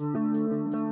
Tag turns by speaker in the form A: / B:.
A: Música